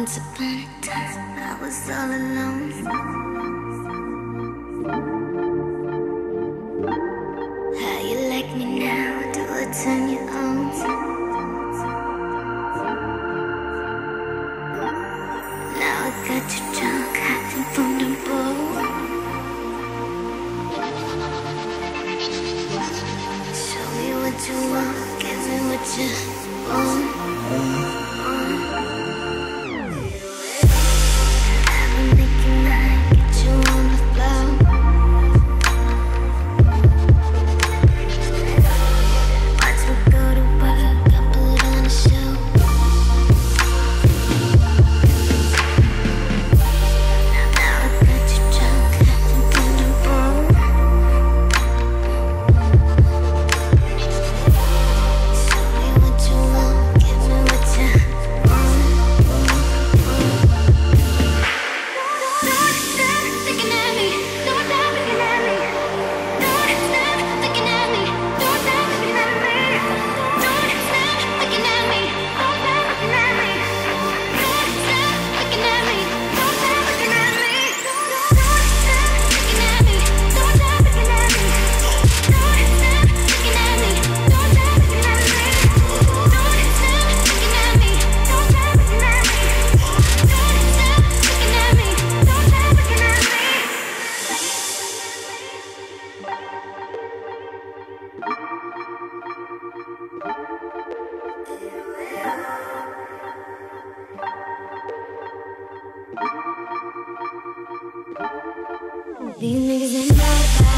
Once upon a time, I was all alone. How you like me now? Do I turn you on? Now I got you drunk, hiding from the boat. Show me what you want, give me what you want. These niggas ain't right.